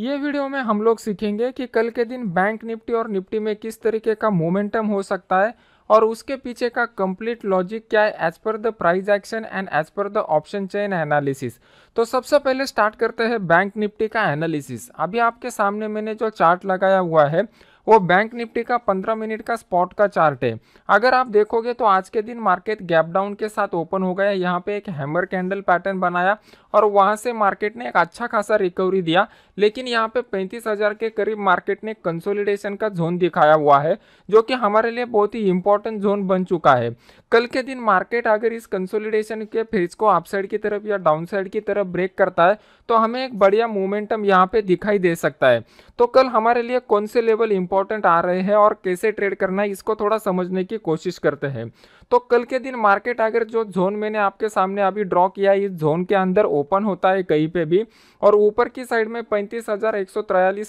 ये वीडियो में हम लोग सीखेंगे कि कल के दिन बैंक निफ्टी और निफ्टी में किस तरीके का मोमेंटम हो सकता है और उसके पीछे का कंप्लीट लॉजिक क्या है as per the price action and as per the option chain analysis तो सबसे पहले स्टार्ट करते हैं बैंक निफ्टी का एनालिसिस अभी आपके सामने मैंने जो चार्ट लगाया हुआ है वो बैंक निफ्टी का 15 मिनट का स्पॉट का चार्ट है। अगर आप देखोगे तो आज के दिन मार्केट गैप डाउन के साथ ओपन हो गया। यहाँ पे एक हैमर कैंडल पैटर्न बनाया और वहाँ से मार्केट ने एक अच्छा खासा रिकवरी दिया। लेकिन यहाँ पे पैंतीस हज़ार के करीब मार्केट ने कंसोलिडेशन का जोन दिखाया हुआ है, जो कि हमारे लिए बहुत ही इंपॉर्टेंट जोन बन चुका है। कल के दिन मार्केट अगर इस कंसोलिडेशन के फ़ेज़ को अपसाइड की तरफ़ या डाउन की तरफ़ ब्रेक करता है तो हमें एक बढ़िया मोमेंटम यहाँ पे दिखाई दे सकता है। तो कल हमारे लिए कौन से लेवल इंपॉर्टेंट आ रहे हैं और कैसे ट्रेड करना है, इसको थोड़ा समझने की कोशिश करते हैं। तो कल के दिन मार्केट अगर जो जोन मैंने आपके सामने अभी ड्रॉ किया इस जोन के अंदर ओपन होता है कहीं पे भी, और ऊपर की साइड में पैंतीस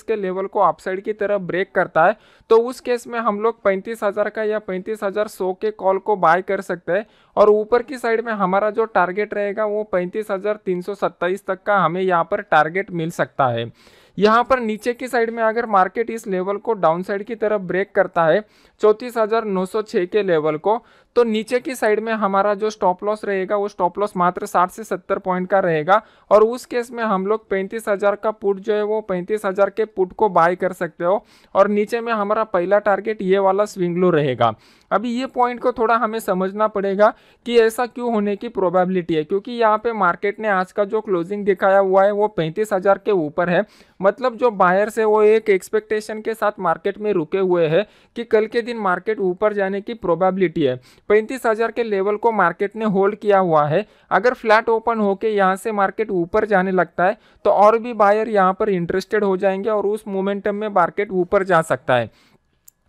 के लेवल को अपसाइड की तरफ़ ब्रेक करता है तो उस केस में हम लोग पैंतीस का या पैंतीस हज़ार के कॉल को बाय कर सकते हैं, और ऊपर की साइड में हमारा जो टारगेट रहेगा वो पैंतीस तक का हमें यहाँ पर टारगेट मिल सकता है। यहाँ पर नीचे की साइड में अगर मार्केट इस लेवल को डाउन साइड की तरफ़ ब्रेक करता है, चौंतीस के लेवल को तो नीचे की साइड में हमारा जो स्टॉप लॉस रहेगा, वो स्टॉप लॉस मात्र 60 से 70 पॉइंट का रहेगा और उस केस में हम लोग पैंतीस हज़ार का पुट जो है वो पैंतीस हज़ार के पुट को बाय कर सकते हो और नीचे में हमारा पहला टारगेट ये वाला स्विंग लो रहेगा। अभी ये पॉइंट को थोड़ा हमें समझना पड़ेगा कि ऐसा क्यों होने की प्रोबेबिलिटी है, क्योंकि यहाँ पे मार्केट ने आज का जो क्लोजिंग दिखाया हुआ है, वो पैंतीस हज़ार के ऊपर है। मतलब जो बायर्स है, वो एक एक्सपेक्टेशन के साथ मार्केट में रुके हुए हैं कि कल के दिन मार्केट ऊपर जाने की प्रोबेबिलिटी है। पैंतीस हज़ार के लेवल को मार्केट ने होल्ड किया हुआ है। अगर फ्लैट ओपन होके यहाँ से मार्केट ऊपर जाने लगता है तो और भी बायर यहाँ पर इंटरेस्टेड हो जाएँगे और उस मोमेंटम में मार्केट ऊपर जा सकता है।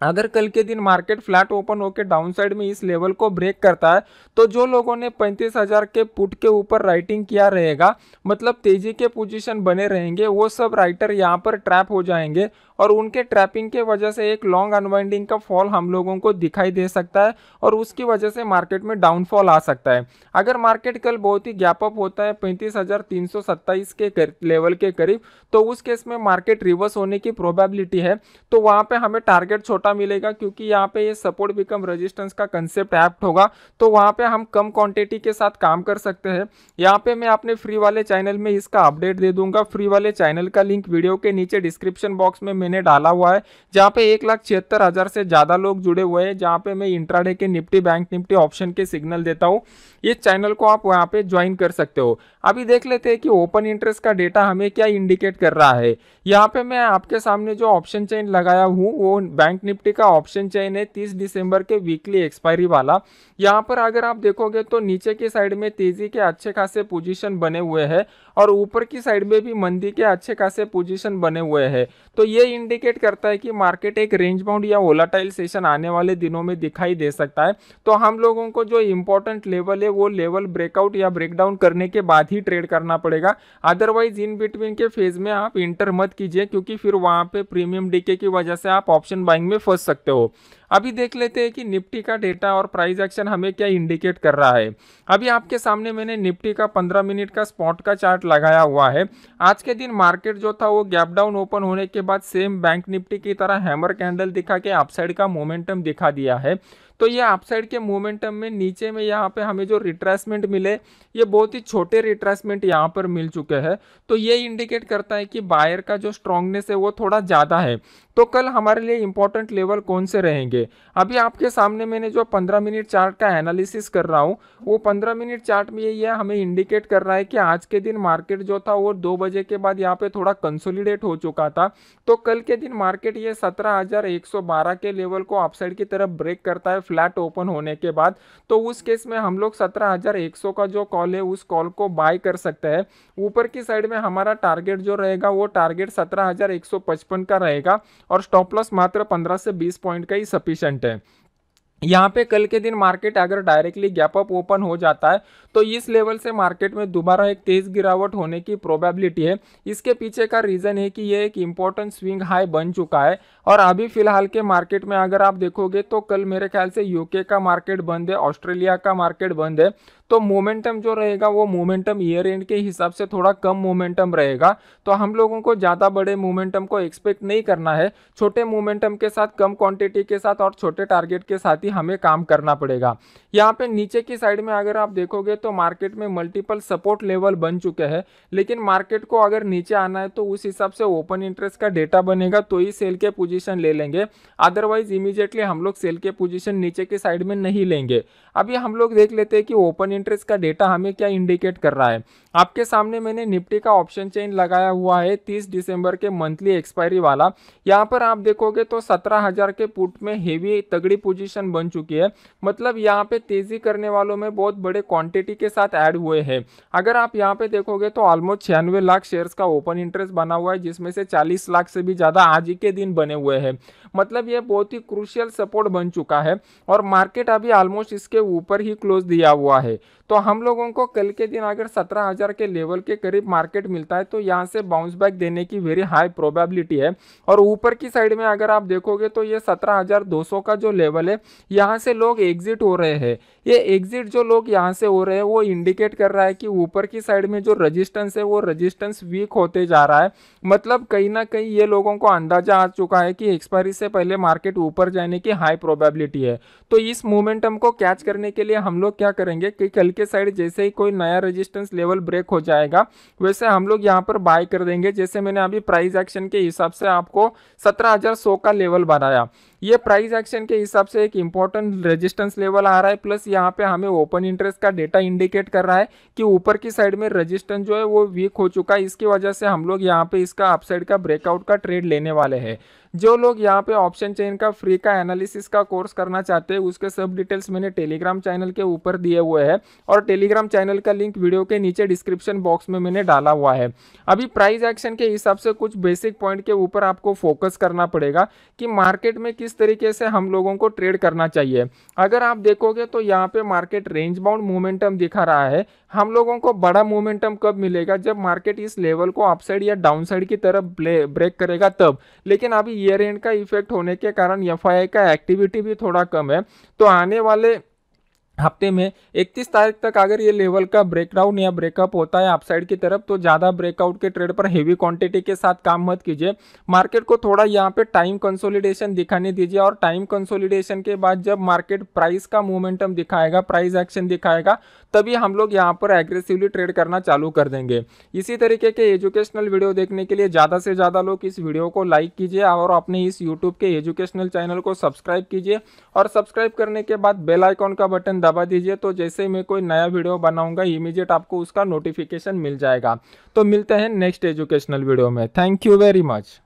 अगर कल के दिन मार्केट फ्लैट ओपन होकर डाउन साइड में इस लेवल को ब्रेक करता है तो जो लोगों ने पैंतीस हज़ार के पुट के ऊपर राइटिंग किया रहेगा मतलब तेज़ी के पोजीशन बने रहेंगे, वो सब राइटर यहाँ पर ट्रैप हो जाएँगे और उनके ट्रैपिंग के वजह से एक लॉन्ग अनवाइंडिंग का फॉल हम लोगों को दिखाई दे सकता है और उसकी वजह से मार्केट में डाउनफॉल आ सकता है। अगर मार्केट कल बहुत ही गैप अप होता है पैंतीस के लेवल के करीब तो उस केस में मार्केट रिवर्स होने की प्रोबेबिलिटी है। तो वहाँ पर हमें टारगेट छोटा मिलेगा क्योंकि यहाँ पे ये सपोर्ट बिकम रेजिस्टेंस का कंसेप्ट एप्ट होगा। तो वहाँ पे हम कम क्वांटिटी के साथ काम कर सकते हैं। यहाँ पे मैं अपने फ्री वाले चैनल में इसका अपडेट दे दूँगा। फ्री वाले चैनल का लिंक वीडियो के नीचे डिस्क्रिप्शन बॉक्स में मैंने डाला हुआ है, जहाँ पे एक लाख छिहत्तर हज़ार से ज़्यादा लोग जुड़े हुए हैं, जहाँ पे मैं इंट्राडे के निफ्टी बैंक निफ्टी ऑप्शन के सिग्नल देता हूँ। इस चैनल को आप वहाँ पे ज्वाइन कर सकते हो। अभी देख लेते हैं कि ओपन इंटरेस्ट का डेटा हमें क्या इंडिकेट कर रहा है। यहाँ पे मैं आपके सामने जो ऑप्शन चेन लगाया हूँ, वो बैंक निफ्टी का ऑप्शन चेन है तीस दिसंबर के वीकली एक्सपायरी वाला। यहाँ पर अगर आप देखोगे तो नीचे की साइड में तेज़ी के अच्छे खासे पोजीशन बने हुए हैं और ऊपर की साइड में भी मंदी के अच्छे खासे पोजिशन बने हुए हैं। तो ये इंडिकेट करता है कि मार्केट एक रेंज बाउंड या वोलाटाइल सेशन आने वाले दिनों में दिखाई दे सकता है। तो हम लोगों को जो इम्पोर्टेंट लेवल है, वो लेवल ब्रेकआउट या ब्रेकडाउन करने के बाद ही ट्रेड करना पड़ेगा। अदरवाइज़ इन बिटवीन के फ़ेज़ में आप इंटर मत कीजिए, क्योंकि फिर वहाँ पे प्रीमियम डीके की वजह से आप ऑप्शन बाइंग में फंस सकते हो। अभी देख लेते हैं कि निफ्टी का डेटा और प्राइस एक्शन हमें क्या इंडिकेट कर रहा है। अभी आपके सामने मैंने निफ्टी का 15 मिनट का स्पॉट का चार्ट लगाया हुआ है। आज के दिन मार्केट जो था वो गैप डाउन ओपन होने के बाद सेम बैंक निफ्टी की तरह हैमर कैंडल दिखा के अपसाइड का मोमेंटम दिखा दिया है। तो ये अपसाइड के मोमेंटम में नीचे में यहाँ पे हमें जो रिट्रेसमेंट मिले, ये बहुत ही छोटे रिट्रेसमेंट यहाँ पर मिल चुके हैं। तो ये इंडिकेट करता है कि बायर का जो स्ट्रांगनेस है वो थोड़ा ज़्यादा है। तो कल हमारे लिए इंपॉर्टेंट लेवल कौन से रहेंगे? अभी आपके सामने मैंने जो 15 मिनट चार्ट का एनालिसिस कर रहा हूँ, वो 15 मिनट चार्ट में ये हमें इंडिकेट कर रहा है कि आज के दिन मार्केट जो था वो दो बजे के बाद यहाँ पे थोड़ा कंसोलिडेट हो चुका था। तो कल के दिन मार्केट ये सत्रह के लेवल को अपसाइड की तरफ़ ब्रेक करता है फ्लैट ओपन होने के बाद। तो उस केस में हम लोग सत्रह का जो कॉल है, उस कॉल को बाय कर सकते हैं। ऊपर की साइड में हमारा टारगेट जो रहेगा, वो टारगेट सत्रह का रहेगा और स्टॉप लॉस मात्र 15 से 20 पॉइंट का ही सफिशियंट है यहाँ पे कल के दिन मार्केट अगर डायरेक्टली गैप अप ओपन हो जाता है तो इस लेवल से मार्केट में दोबारा एक तेज गिरावट होने की प्रोबेबिलिटी है। इसके पीछे का रीज़न है कि ये एक इम्पोर्टेंट स्विंग हाई बन चुका है। और अभी फ़िलहाल के मार्केट में अगर आप देखोगे तो कल मेरे ख्याल से यूके का मार्केट बंद है ऑस्ट्रेलिया का मार्केट बंद है। तो मोमेंटम जो रहेगा, वो मोमेंटम ईयर एंड के हिसाब से थोड़ा कम मोमेंटम रहेगा। तो हम लोगों को ज़्यादा बड़े मोमेंटम को एक्सपेक्ट नहीं करना है। छोटे मोमेंटम के साथ, कम क्वांटिटी के साथ और छोटे टारगेट के साथ ही हमें काम करना पड़ेगा। यहाँ पे नीचे की साइड में अगर आप देखोगे तो मार्केट में मल्टीपल सपोर्ट लेवल बन चुके हैं लेकिन मार्केट को अगर नीचे आना है तो उस हिसाब से ओपन इंटरेस्ट का डेटा बनेगा तो ही सेल के पोजीशन ले लेंगे। अदरवाइज़ इमीजिएटली हम लोग सेल के पोजीशन नीचे की साइड में नहीं लेंगे। अभी हम लोग देख लेते हैं कि ओपन इंटरेस्ट का डेटा हमें क्या इंडिकेट कर रहा है। आपके सामने मैंने निफ्टी का ऑप्शन चेन लगाया हुआ है 30 दिसंबर के मंथली एक्सपायरी वाला। यहाँ पर आप देखोगे तो 17,000 के पुट में हेवी तगड़ी पोजीशन बन चुकी है। मतलब यहाँ पे तेज़ी करने वालों में बहुत बड़े क्वांटिटी के साथ ऐड हुए हैं। अगर आप यहाँ पे देखोगे तो ऑलमोस्ट छियानवे लाख शेयर्स का ओपन इंटरेस्ट बना हुआ है, जिसमें से चालीस लाख से भी ज़्यादा आज ही के दिन बने हुए हैं। मतलब ये बहुत ही क्रूशियल सपोर्ट बन चुका है और मार्केट अभी ऑलमोस्ट इसके ऊपर ही क्लोज दिया हुआ है। तो हम लोगों को कल के दिन अगर सत्रह हज़ार के लेवल के करीब मार्केट मिलता है तो यहाँ से बाउंस बैक देने की वेरी हाई प्रोबेबिलिटी है। और ऊपर की साइड में अगर आप देखोगे तो ये सत्रह हज़ार दो सौ का जो लेवल है यहाँ से लोग एग्जिट हो रहे हैं। ये एग्जिट जो लोग यहाँ से हो रहे हैं, वो इंडिकेट कर रहा है कि ऊपर की साइड में जो रजिस्टेंस है, वो रजिस्टेंस वीक होते जा रहा है। मतलब कहीं ना कहीं ये लोगों को अंदाज़ा आ चुका है कि एक्सपायरी से पहले मार्केट ऊपर जाने की हाई प्रोबेबिलिटी है। तो इस मोमेंटम को कैच करने के लिए हम लोग क्या करेंगे कि कल के साइड जैसे ही कोई नया रजिस्टेंस लेवल ब्रेक हो जाएगा, वैसे हम लोग यहाँ पर बाय कर देंगे। जैसे मैंने अभी प्राइस एक्शन के हिसाब से आपको सत्रह का लेवल बनाया। ये प्राइस एक्शन के हिसाब से एक इंपॉर्टेंट रेजिस्टेंस लेवल आ रहा है प्लस यहाँ पे हमें ओपन इंटरेस्ट का डेटा इंडिकेट कर रहा है कि ऊपर की साइड में रेजिस्टेंस जो है वो वीक हो चुका है। इसकी वजह से हम लोग यहाँ पे इसका अपसाइड का ब्रेकआउट का ट्रेड लेने वाले हैं। जो लोग यहाँ पे ऑप्शन चेन का फ्री का एनालिसिस का कोर्स करना चाहते हैं, उसके सब डिटेल्स मैंने टेलीग्राम चैनल के ऊपर दिए हुए हैं और टेलीग्राम चैनल का लिंक वीडियो के नीचे डिस्क्रिप्शन बॉक्स में मैंने डाला हुआ है। अभी प्राइस एक्शन के हिसाब से कुछ बेसिक पॉइंट के ऊपर आपको फोकस करना पड़ेगा कि मार्केट में किस तरीके से हम लोगों को ट्रेड करना चाहिए। अगर आप देखोगे तो यहाँ पे मार्केट रेंज बाउंड मोमेंटम दिखा रहा है हम लोगों को बड़ा मोमेंटम कब मिलेगा? जब मार्केट इस लेवल को अपसाइड या डाउनसाइड की तरफ़ ब्रेक करेगा तब। लेकिन अभी ईयर एंड का इफ़ेक्ट होने के कारण एफ़ का एक्टिविटी भी थोड़ा कम है। तो आने वाले हफ़्ते में 31 तारीख तक अगर ये लेवल का ब्रेकडाउन या ब्रेकअप होता है अपसाइड की तरफ़ तो ज़्यादा ब्रेकआउट के ट्रेड पर हेवी क्वांटिटी के साथ काम मत कीजिए। मार्केट को थोड़ा यहाँ पे टाइम कंसोलिडेशन दिखाने दीजिए और टाइम कंसोलिडेशन के बाद जब मार्केट प्राइस का मोमेंटम दिखाएगा प्राइस एक्शन दिखाएगा, तभी हम लोग यहाँ पर एग्रेसिवली ट्रेड करना चालू कर देंगे। इसी तरीके के एजुकेशनल वीडियो देखने के लिए ज़्यादा से ज़्यादा लोग इस वीडियो को लाइक कीजिए और अपने इस यूट्यूब के एजुकेशनल चैनल को सब्सक्राइब कीजिए और सब्सक्राइब करने के बाद बेल आइकॉन का बटन दबा दीजिए तो जैसे ही मैं कोई नया वीडियो बनाऊँगा इमीजिएट आपको उसका नोटिफिकेशन मिल जाएगा। तो मिलते हैं नेक्स्ट एजुकेशनल वीडियो में। Thank you very much